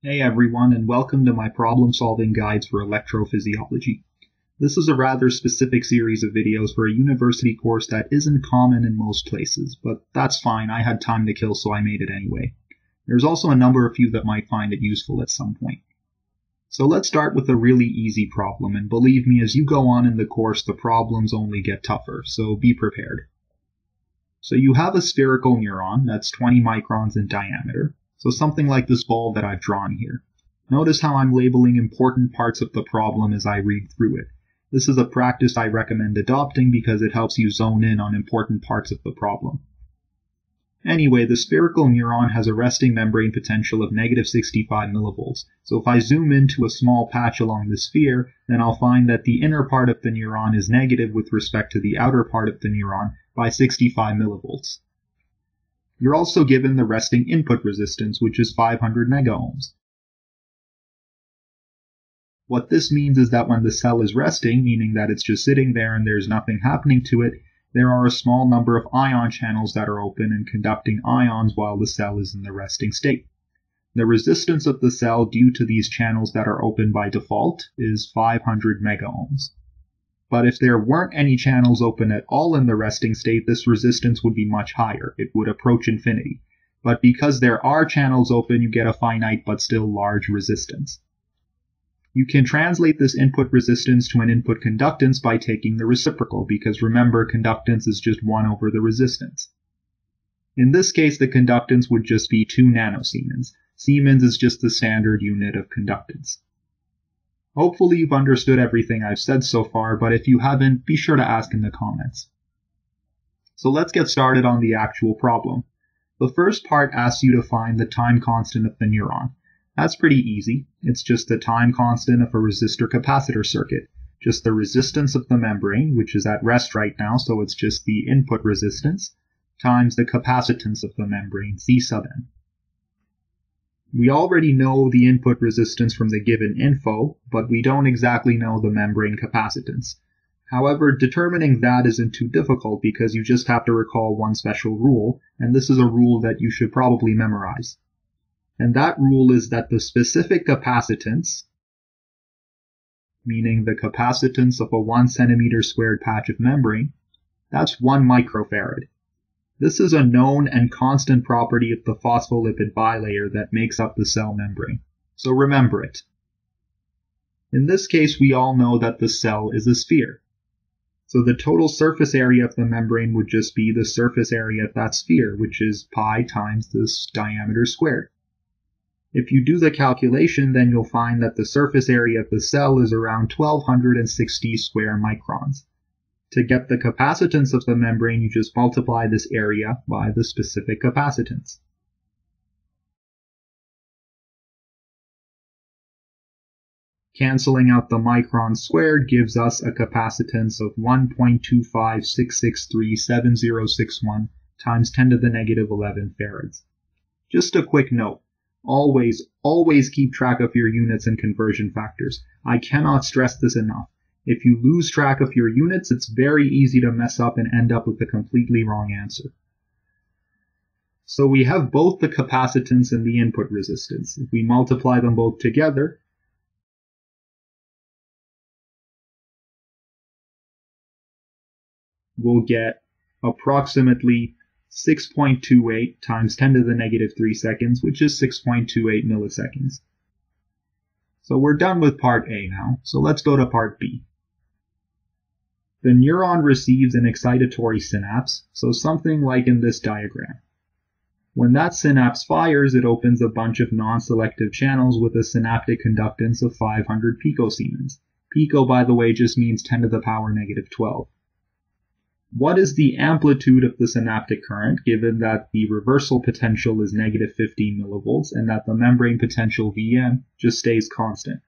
Hey everyone, and welcome to my problem solving guides for electrophysiology. This is a rather specific series of videos for a university course that isn't common in most places, but that's fine, I had time to kill so I made it anyway. There's also a number of you that might find it useful at some point. So let's start with a really easy problem, and believe me, as you go on in the course, the problems only get tougher, so be prepared. So you have a spherical neuron that's 20 microns in diameter, so something like this ball that I've drawn here. Notice how I'm labeling important parts of the problem as I read through it. This is a practice I recommend adopting because it helps you zone in on important parts of the problem. Anyway, the spherical neuron has a resting membrane potential of negative 65 millivolts. So if I zoom into a small patch along the sphere, then I'll find that the inner part of the neuron is negative with respect to the outer part of the neuron by 65 millivolts. You're also given the resting input resistance, which is 500 megaohms. What this means is that when the cell is resting, meaning that it's just sitting there and there's nothing happening to it, there are a small number of ion channels that are open and conducting ions while the cell is in the resting state. The resistance of the cell due to these channels that are open by default is 500 megaohms. But if there weren't any channels open at all in the resting state, this resistance would be much higher. It would approach infinity. But because there are channels open, you get a finite but still large resistance. You can translate this input resistance to an input conductance by taking the reciprocal, because remember, conductance is just 1 over the resistance. In this case, the conductance would just be 2 nanosiemens. Siemens is just the standard unit of conductance. Hopefully you've understood everything I've said so far, but if you haven't, be sure to ask in the comments. So let's get started on the actual problem. The first part asks you to find the time constant of the neuron. That's pretty easy. It's just the time constant of a resistor capacitor circuit. Just the resistance of the membrane, which is at rest right now, so it's just the input resistance, times the capacitance of the membrane, C sub n. We already know the input resistance from the given info, but we don't exactly know the membrane capacitance. However, determining that isn't too difficult because you just have to recall one special rule, and this is a rule that you should probably memorize. And that rule is that the specific capacitance, meaning the capacitance of a 1 centimeter squared patch of membrane, that's 1 microfarad. This is a known and constant property of the phospholipid bilayer that makes up the cell membrane. So remember it. In this case, we all know that the cell is a sphere. So the total surface area of the membrane would just be the surface area of that sphere, which is pi times this diameter squared. If you do the calculation, then you'll find that the surface area of the cell is around 1260 square microns. To get the capacitance of the membrane, you just multiply this area by the specific capacitance. Canceling out the microns squared gives us a capacitance of 1.256637061 times 10 to the negative 11 farads. Just a quick note. Always, always keep track of your units and conversion factors. I cannot stress this enough. If you lose track of your units, it's very easy to mess up and end up with a completely wrong answer. So we have both the capacitance and the input resistance. If we multiply them both together, we'll get approximately 6.28 times 10 to the negative 3 seconds, which is 6.28 milliseconds. So we're done with part A now, so let's go to part B. The neuron receives an excitatory synapse, so something like in this diagram. When that synapse fires, it opens a bunch of non-selective channels with a synaptic conductance of 500 picosiemens. Pico, by the way, just means 10 to the power negative 12. What is the amplitude of the synaptic current given that the reversal potential is negative 15 millivolts and that the membrane potential Vm just stays constant?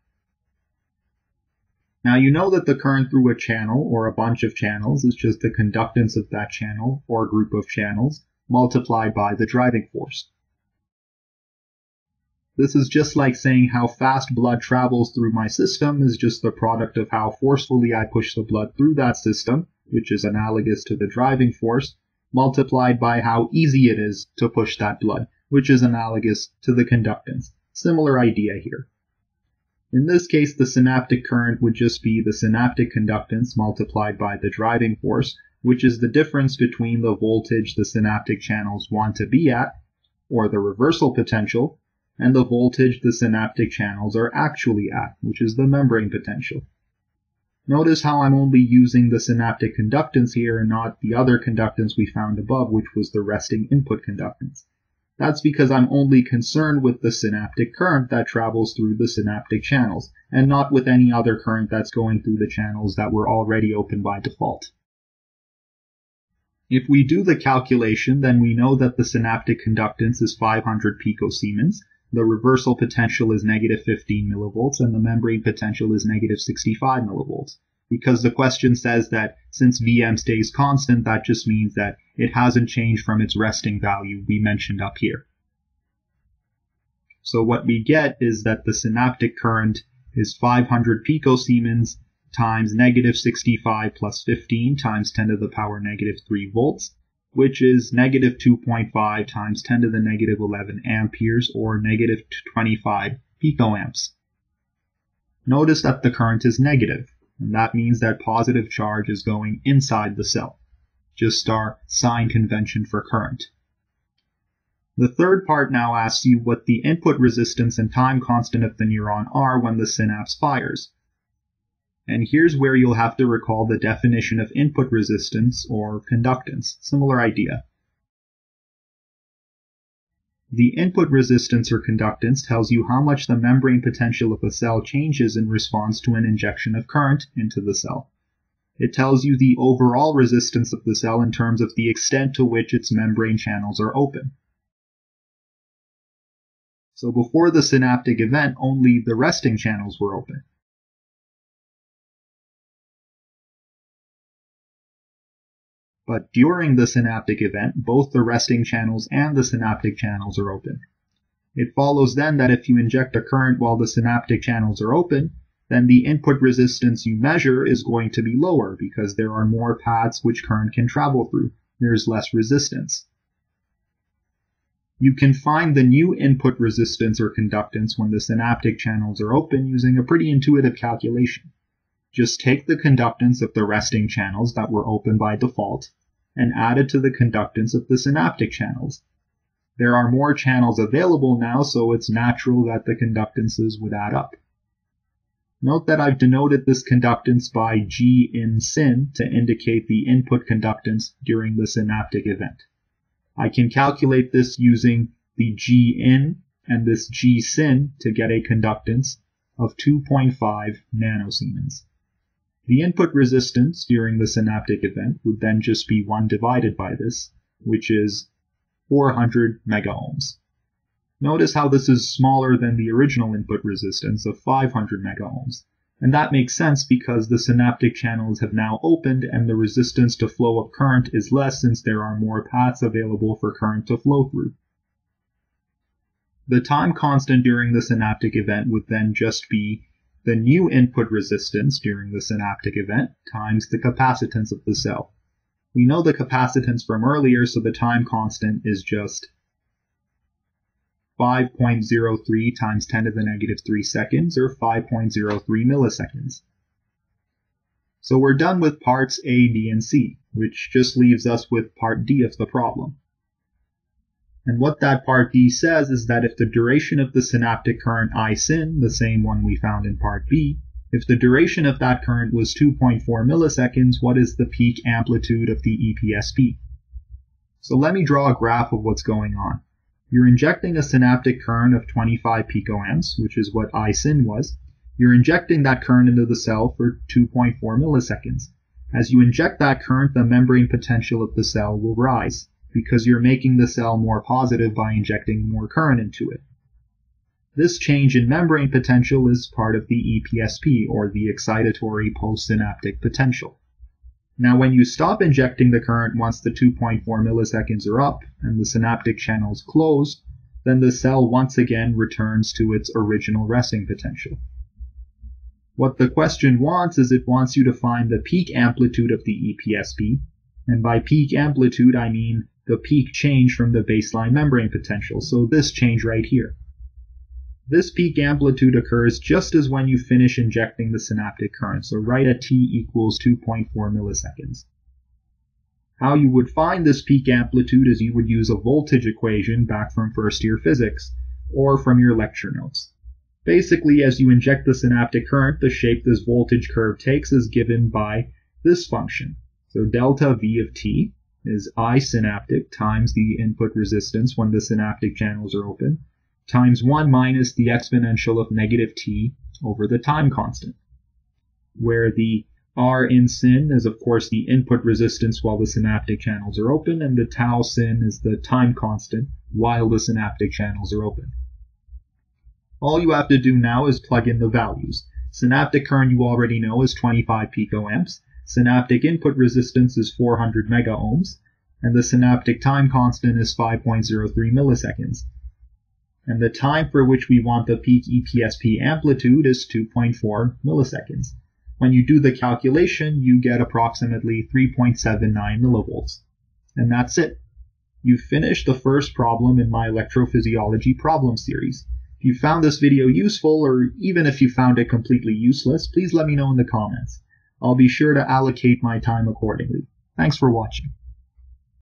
Now you know that the current through a channel or a bunch of channels is just the conductance of that channel or group of channels multiplied by the driving force. This is just like saying how fast blood travels through my system is just the product of how forcefully I push the blood through that system, which is analogous to the driving force, multiplied by how easy it is to push that blood, which is analogous to the conductance. Similar idea here. In this case, the synaptic current would just be the synaptic conductance multiplied by the driving force, which is the difference between the voltage the synaptic channels want to be at, or the reversal potential, and the voltage the synaptic channels are actually at, which is the membrane potential. Notice how I'm only using the synaptic conductance here and not the other conductance we found above, which was the resting input conductance. That's because I'm only concerned with the synaptic current that travels through the synaptic channels, and not with any other current that's going through the channels that were already open by default. If we do the calculation, then we know that the synaptic conductance is 500 picosiemens, the reversal potential is negative 15 millivolts and the membrane potential is negative 65 millivolts. Because the question says that since Vm stays constant, that just means that it hasn't changed from its resting value we mentioned up here. So what we get is that the synaptic current is 500 picosiemens times negative 65 plus 15 times 10 to the power negative 3 volts which is negative 2.5 times 10 to the negative 11 amperes or negative 25 picoamps. Notice that the current is negative, and that means that positive charge is going inside the cell. Just our sign convention for current. The third part now asks you what the input resistance and time constant of the neuron are when the synapse fires. And here's where you'll have to recall the definition of input resistance or conductance. Similar idea. The input resistance or conductance tells you how much the membrane potential of a cell changes in response to an injection of current into the cell. It tells you the overall resistance of the cell in terms of the extent to which its membrane channels are open. So before the synaptic event, only the resting channels were open. But during the synaptic event, both the resting channels and the synaptic channels are open. It follows then that if you inject a current while the synaptic channels are open, then the input resistance you measure is going to be lower because there are more paths which current can travel through. There's less resistance. You can find the new input resistance or conductance when the synaptic channels are open using a pretty intuitive calculation. Just take the conductance of the resting channels that were open by default and added to the conductance of the synaptic channels. There are more channels available now, so it's natural that the conductances would add up. Note that I've denoted this conductance by G in syn to indicate the input conductance during the synaptic event. I can calculate this using the G in and this G syn to get a conductance of 2.5 nanosiemens. The input resistance during the synaptic event would then just be 1 divided by this, which is 400 megaohms. Notice how this is smaller than the original input resistance of 500 megaohms. And that makes sense because the synaptic channels have now opened and the resistance to flow of current is less since there are more paths available for current to flow through. The time constant during the synaptic event would then just be the new input resistance during the synaptic event times the capacitance of the cell. We know the capacitance from earlier, so the time constant is just 5.03 times 10 to the negative 3 seconds, or 5.03 milliseconds. So we're done with parts A, B, and C, which just leaves us with part D of the problem. And what that part D says is that if the duration of the synaptic current I syn, the same one we found in part B, if the duration of that current was 2.4 milliseconds, what is the peak amplitude of the EPSP? So let me draw a graph of what's going on. You're injecting a synaptic current of 25 picoamps, which is what I syn was. You're injecting that current into the cell for 2.4 milliseconds. As you inject that current, the membrane potential of the cell will rise because you're making the cell more positive by injecting more current into it. This change in membrane potential is part of the EPSP, or the excitatory postsynaptic potential. Now, when you stop injecting the current once the 2.4 milliseconds are up and the synaptic channels close, then the cell once again returns to its original resting potential. What the question wants is it wants you to find the peak amplitude of the EPSP, and by peak amplitude I mean the peak change from the baseline membrane potential, so this change right here. This peak amplitude occurs just as when you finish injecting the synaptic current, so right at t equals 2.4 milliseconds. How you would find this peak amplitude is you would use a voltage equation back from first year physics, or from your lecture notes. Basically, as you inject the synaptic current, the shape this voltage curve takes is given by this function. So delta V of t is I synaptic times the input resistance when the synaptic channels are open, times 1 minus the exponential of negative t over the time constant, where the R in syn is of course the input resistance while the synaptic channels are open, and the tau syn is the time constant while the synaptic channels are open. All you have to do now is plug in the values. Synaptic current you already know is 25 picoamps, synaptic input resistance is 400 megaohms, and the synaptic time constant is 5.03 milliseconds. And the time for which we want the peak EPSP amplitude is 2.4 milliseconds. When you do the calculation, you get approximately 3.79 millivolts. And that's it. You've finished the first problem in my electrophysiology problem series. If you found this video useful, or even if you found it completely useless, please let me know in the comments. I'll be sure to allocate my time accordingly. Thanks for watching.